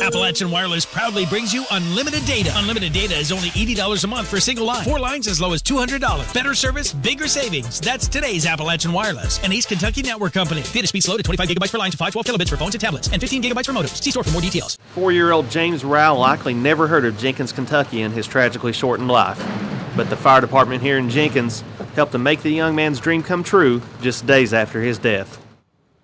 Appalachian Wireless proudly brings you unlimited data. Unlimited data is only $80 a month for a single line. Four lines as low as $200. Better service, bigger savings. That's today's Appalachian Wireless, an East Kentucky network company. Data speed slow to 25 gigabytes per line to 512 kilobits for phones and tablets, and 15 gigabytes for modems. See store for more details. Four year old James Rowell likely never heard of Jenkins, Kentucky in his tragically shortened life. But the fire department here in Jenkins helped to make the young man's dream come true just days after his death.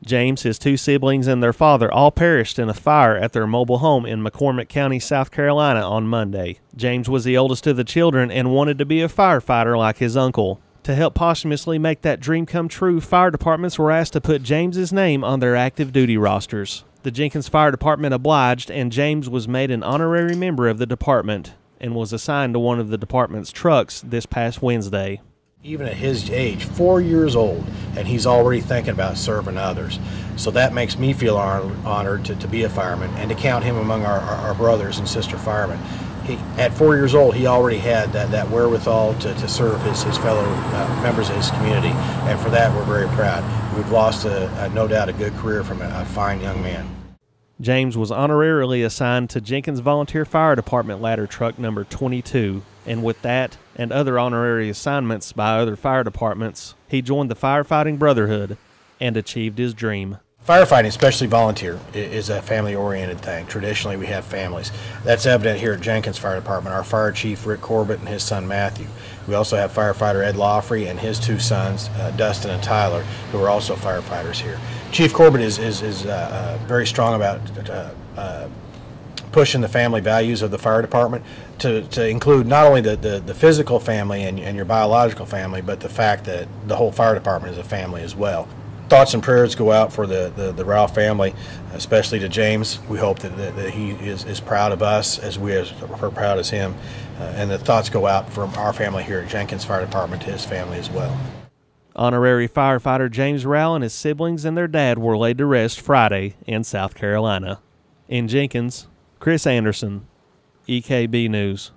James, his two siblings, and their father all perished in a fire at their mobile home in McCormick County, South Carolina on Monday. James was the oldest of the children and wanted to be a firefighter like his uncle. To help posthumously make that dream come true, fire departments were asked to put James's name on their active duty rosters. The Jenkins Fire Department obliged, and James was made an honorary member of the department and was assigned to one of the department's trucks this past Wednesday even at his age, four years old, and he's already thinking about serving others. So that makes me feel honored to, to be a fireman and to count him among our, our, brothers and sister firemen. He, at four years old, he already had that, that wherewithal to, to serve his, his fellow uh, members of his community, and for that we're very proud. We've lost, a, a no doubt, a good career from a, a fine young man. James was honorarily assigned to Jenkins Volunteer Fire Department ladder truck number 22, and with that and other honorary assignments by other fire departments, he joined the Firefighting Brotherhood and achieved his dream. Firefighting, especially volunteer, is a family oriented thing. Traditionally, we have families. That's evident here at Jenkins Fire Department. Our fire chief, Rick Corbett, and his son, Matthew. We also have firefighter Ed Laufrey and his two sons, uh, Dustin and Tyler, who are also firefighters here. Chief Corbett is, is, is uh, uh, very strong about uh, uh, pushing the family values of the fire department to, to include not only the, the, the physical family and, and your biological family, but the fact that the whole fire department is a family as well thoughts and prayers go out for the, the, the Ralph family, especially to James. We hope that, that, that he is, is proud of us as we are proud as him. Uh, and the thoughts go out from our family here at Jenkins Fire Department to his family as well. Honorary firefighter James Rowell and his siblings and their dad were laid to rest Friday in South Carolina. In Jenkins, Chris Anderson, EKB News.